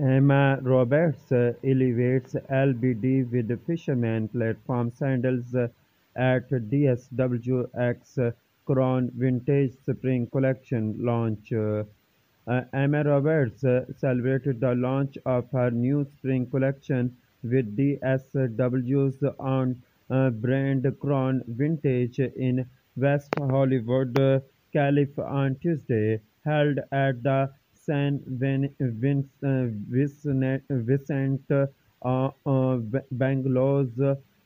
Emma Roberts uh, elevates LBD with Fisherman platform sandals uh, at DSWX Crown Vintage Spring Collection launch. Uh, Emma Roberts uh, celebrated the launch of her new spring collection with DSW's own uh, brand Crown Vintage in West Hollywood, uh, California on Tuesday, held at the San Vin- Vin- uh, Vicente, Vicente uh, uh, Bungalows.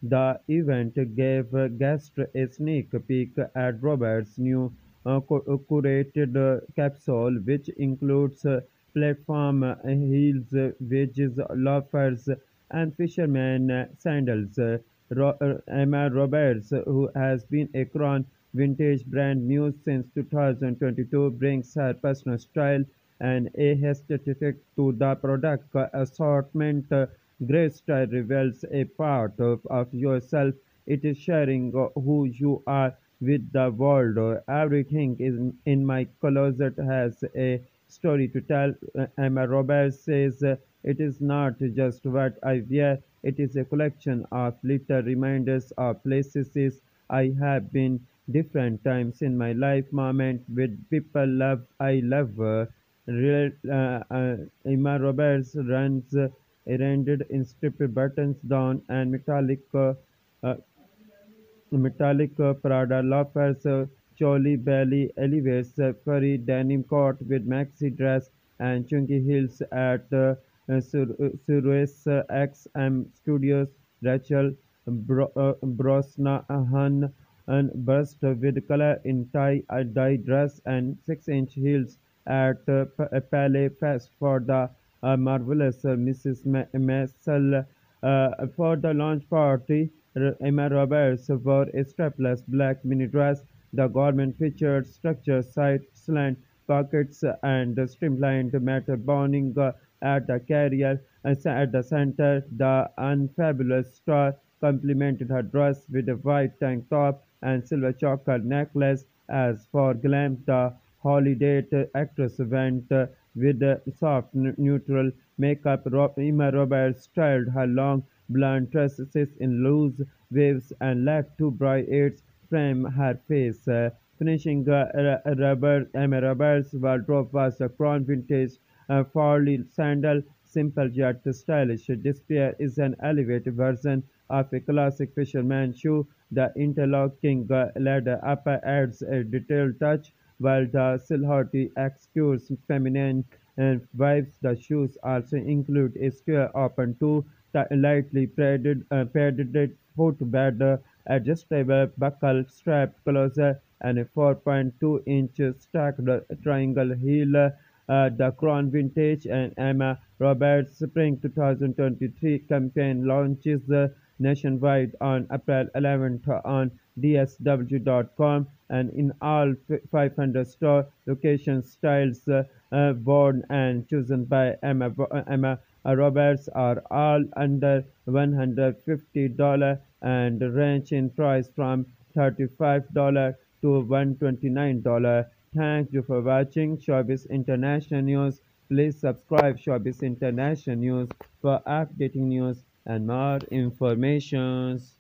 The event gave guests a sneak peek at Roberts' new uh, cu- curated uh, capsule, which includes uh, platform uh, heels, uh, wedges, loafers, and fisherman uh, sandals. Uh, Ro- uh, Emma Roberts, who has been a Crown vintage brand muse since 2022, brings her personal style and aesthetic to the product assortment. Uh, Great style reveals a part of, of yourself. It is sharing uh, who you are with the world. Everything in, in my closet has a story to tell. Emma Roberts says uh, it is not just what I wear, it is a collection of little reminders of places I have been, different times in my life, moment with people love I love. Uh, real, uh, uh, Emma Roberts runs uh, rendered in striped buttons down and metallic uh, uh, metallic uh, Prada loafers, uh, choli belly elevates, uh, furry denim coat with maxi dress and chunky heels at uh, uh, Sur- uh, uh, XM Studios. Rachel Bro- uh, Brosnahan and burst with color in tie dye dress and 6-inch heels at uh, PaleyFest for the uh, marvelous uh, Mrs. Maisel. Uh, for the launch party, Emma Roberts wore a strapless black mini dress. The garment featured structured side slant pockets and streamlined metal boning at the carrier. At the center, the unfabulous star complemented her dress with a white tank top and silver choker necklace. As for glam, the Holidate actress went uh, with soft neutral makeup. Emma Roberts styled her long blonde tresses in loose waves and left two bright aids frame her face. Uh, finishing uh, rubber, Emma Roberts' wardrobe was a crown vintage uh, Farley sandal, simple yet stylish. Display is an elevated version of a classic fisherman shoe. The interlocking uh, ladder upper adds a detailed touch, while the silhouette exudes feminine and vibes. The shoes also include a square open toe, ti- lightly padded, uh, padded footbed, adjustable buckle strap closer, and a 4.2 inch stacked triangle heel. Uh, the Crown Vintage and Emma Roberts Spring 2023 campaign launches uh, nationwide on April 11th on dsw.com and in all 500 store locations. Styles uh, uh, born and chosen by Emma, uh, Emma uh, Roberts are all under $150 and range in price from $35 to $129. Thank you for watching Showbiz International News. Please subscribe Showbiz International News for updating news and more informations.